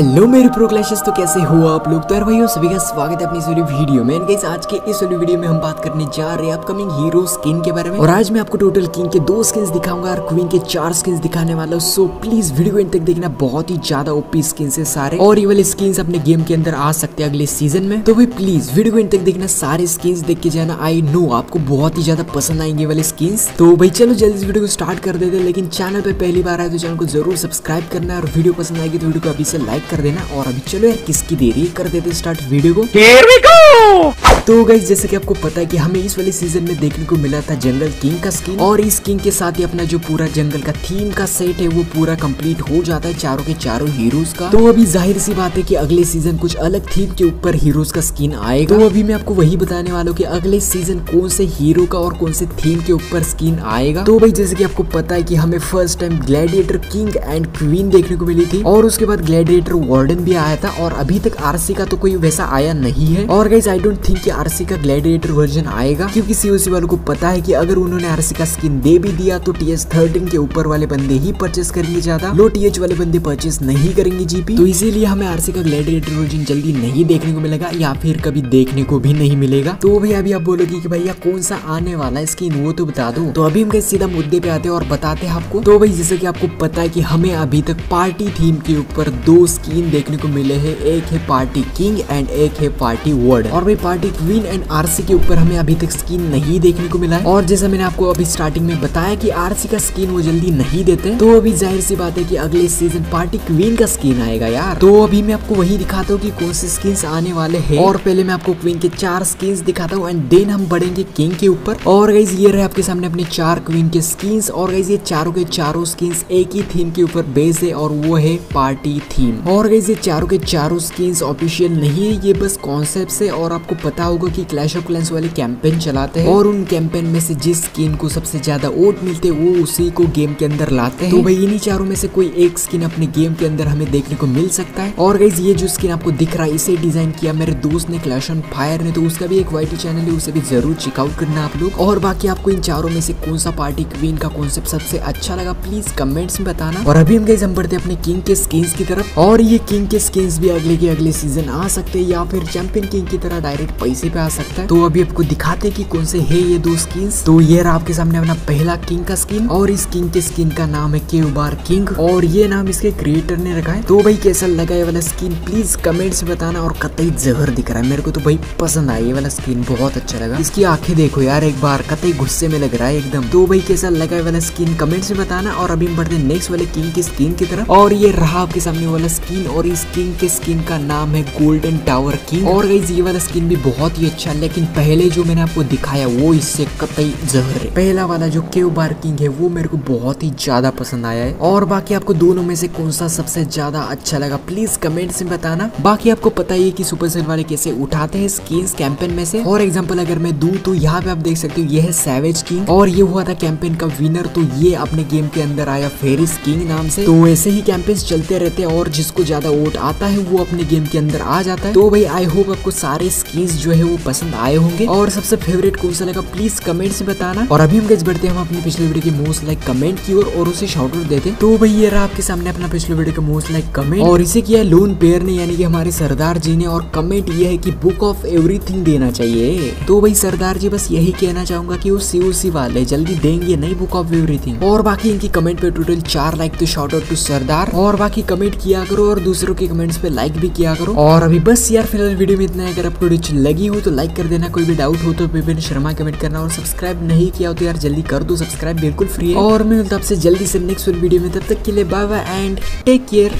Hello मेरे pro clashes तो कैसे हो आप लोग? तो यार सभी का स्वागत है अपनी इस वाली वीडियो में। गाइस आज के इस वाली वीडियो में हम बात करने जा रहे हैं अपकमिंग हीरो स्किन के बारे में। और आज मैं आपको टोटल किंग के दो स्किन्स दिखाऊँगा और क्वीन के चार स्किन्स दिखाने वाला हूँ। सो प्लीज़ वीडियो को तक देखना। बहुत ही ज़्यादा ओपी स्किन है सारे। और ये वाले स्किन अपने गेम के अंदर आ सकते हैं अगले सीज़न में। तो भाई प्लीज़ वीडियो को तक देखना। सारे स्किन देख के जाना। आई नो आपको बहुत ही ज़्यादा पसंद आएँगे वाले स्किन तो भाई, चलो जल्दी इस वीडियो को स्टार्ट कर देते लेकिन चैनल पर पहली बार आए तो चैनल को ज़रूर सब्सक्राइब करना और वीडियो पसंद आएगी तो वीडियो को अभी से लाइक कर देना और अभी चलो यार किसकी देरी कर देते स्टार्ट वीडियो को! तो गाइज़ जैसे कि आपको पता है कि हमें इस वाले सीज़न में देखने को मिला था जंगल किंग का स्किन और इस किंग के साथ ही अपना जो पूरा जंगल का थीम का सेट है, वो पूरा कंप्लीट हो जाता है चारों के चारों हीरोज का। तो अभी ज़ाहिर सी बात है कि अगले सीज़न कुछ अलग थीम के ऊपर हीरोज का स्किन आएगा। तो अभी मैं आपको वही बताने वाला हूँ कि अगले सीज़न कौन से हीरो का और कौन से थीम के ऊपर स्किन आएगा। तो भाई, जैसे कि आपको पता है कि हमें first time gladiator king and queen देखने को मिली थी। और उसके बाद ग्लैडिएटर वार्डन भी आया था। और अभी तक आरसी का तो कोई वैसा आया नहीं है। और guys I don't think RC का ग्लैडिएटर वर्जन आएगा? क्योंकि सीओसी वालों को पता है कि अगर उन्होंने आरसी का स्किन दे भी दिया तो टी एस थर्टीन के ऊपर वाले बंदे ही परचेस करेंगे ज़्यादा। लो टी एच वाले बंदे परचेस नहीं करेंगे जीपी तो इसीलिए हमें आरसी का ग्लैडिएटर वर्जन जल्दी नहीं देखने को मिलेगा, या फिर कभी देखने को भी नहीं मिलेगा। तो भाई अभी आप बोलोगे कि भैया, कौन सा आने वाला स्किन? वो तो बता दो। तो अभी हम कहीं सीधा मुद्दे पे आते हैं और बताते हैं आपको। तो भाई, जैसे की आपको पता है की हमें अभी तक पार्टी थीम के ऊपर दो स्किन देखने को मिले है। एक है पार्टी किंग एंड एक है पार्टी वर्ड और भाई, पार्टी क्वीन एंड आरसी के ऊपर हमें अभी तक स्किन नहीं देखने को मिला है। और जैसा मैंने आपको अभी स्टार्टिंग में बताया कि आरसी का स्किन वो जल्दी नहीं देते तो अभी ज़ाहिर सी बात है कि अगले सीज़न पार्टी क्वीन का स्किन आएगा यार। तो अभी मैं आपको वही दिखाता हूँ कि कौन से स्किन आने वाले है। और पहले मैं आपको क्वीन के चार स्किन दिखाता हूँ एंड देन हम बढ़ेंगे किंग के ऊपर। और गाइज़ ये रहे आपके सामने अपने चार क्वीन के स्किन और गाइज़ ये चारों के चारों स्किन एक ही थीम के ऊपर बेस्ड है और वो है पार्टी थीम और गाइज़ ये चारों के चारों स्किन ऑफिशियल नहीं है, ये बस कॉन्सेप्ट है और आपको पता होगा कि क्लैश ऑफ़ क्लैंस वाले कैंपेन चलाते हैं और उन कैंपेन में से जिस स्किन को सबसे ज़्यादा वोट मिलते वो उसी को गेम के अंदर लाते हैं। तो भाई, इन्हीं चारों में से कोई एक स्किन अपने गेम के अंदर हमें देखने को मिल सकता है। और गाइज़ ये जो स्किन आपको दिख रहा है, इसे डिज़ाइन किया मेरे दोस्त ने क्लैश ऑन फायर ने तो उसका भी एक वाईटी चैनल है, उसे भी ज़रूर चेकआउट करना आप लोग। और बाकी आपको इन चारों में से कौन सा पार्टी क्वीन का कॉन्सेप्ट सबसे अच्छा लगा प्लीज़ कमेंट्स में बताना। और अभी हम गाइज़ हम बढ़ते अपने किंग के स्किन्स की तरफ़। और ये किंग के स्किन्स भी अगले के अगले सीज़न आ सकते हैं, या फिर चैंपियन किंग की तरह डायरेक्ट पैसे पे आ सकता है? तो अभी आपको दिखाते कि कौन से है ये दो स्किन्स तो ये रहा आपके सामने अपना पहला किंग का स्किन और इस किंग के स्किन का नाम है के बार किंग और ये नाम इसके क्रिएटर ने रखा है। तो भाई, कैसा लगा ये वाला स्किन प्लीज़ कमेंट से बताना और कतई जहर दिख रहा है। मेरे को तो भाई पसंद आया ये वाला स्किन बहुत अच्छा लगा। इसकी आँखें देखो यार, एक बार कतई गुस्से में लग रहा है एकदम। तो भाई, कैसा लगा ये वाला स्किन कमेंट से बताना और अभी हम बढ़ते नेक्स्ट वाले किंग की स्किन की तरफ़। और ये रहा आपके सामने वाला स्किन और इस किंग के स्किन का नाम है गोल्डन टावर किंग और ये वाला स्किन भी बहुत ही अच्छा लेकिन पहले जो मैंने आपको दिखाया, वो इससे कतई जहर है। पहला वाला जो केव बार किंग है, वो मेरे को बहुत ही ज़्यादा पसंद आया है। और बाकी आपको दोनों में से कौन सा सबसे ज़्यादा अच्छा लगा प्लीज़ कमेंट से बताना। बाकी आपको पता ही है कि सुपर सेल वाले कैसे उठाते हैं स्किन कैंपेन में से। फॉर एग्ज़ाम्पल अगर मैं दू तो यहाँ पे आप देख सकते हो ये है सैवेज किंग और ये हुआ था कैंपेन का विनर तो ये अपने गेम के अंदर आया फेरिस किंग नाम से। तो ऐसे ही कैंपेन्स चलते रहते हैं, और जिसको ज़्यादा वोट आता है, वो अपने गेम के अंदर आ जाता है। तो भाई आई होप आपको सारे स्किन्स जो है वो पसंद आए होंगे। और सबसे फेवरेट कौन सा लगा प्लीज़ कमेंट से बताना। और अभी हम गैस बढ़ते हैं, हम अपनी पिछले वीडियो की मोस्ट लाइक कमेंट की ओर, और उसे शाउट आउट देते तो भाई, ये रहा आपके सामने अपना पिछले वीडियो का मोस्ट लाइक कमेंट और इसे किया लोन पेयर ने, यानी कि हमारे सरदार जी ने। और कमेंट ये है कि बुक ऑफ़ एवरीथिंग देना चाहिए। तो भाई, सरदार जी, बस यही कहना चाहूँगा की वो सीओसी वाले जल्दी देंगे नहीं बुक ऑफ़ एवरीथिंग और बाकी इनकी कमेंट पे टोटल चार लाइक तो शाउट आउट टू सरदार। और बाकी कमेंट किया करो, और दूसरों के कमेंट्स पे लाइक भी किया करो। और अभी बस यार फ़िलहाल वीडियो में इतना है। अगर आपको वीडियो लगी हो तो लाइक कर देना, कोई भी डाउट हो तो विपिन शर्मा कमेंट करना और सब्सक्राइब नहीं किया हो तो यार जल्दी कर दो सब्सक्राइब बिल्कुल फ्री है। और मैं मिलता आपसे जल्दी से नेक्स्ट वीडियो में, तब तक के लिए bye bye and take care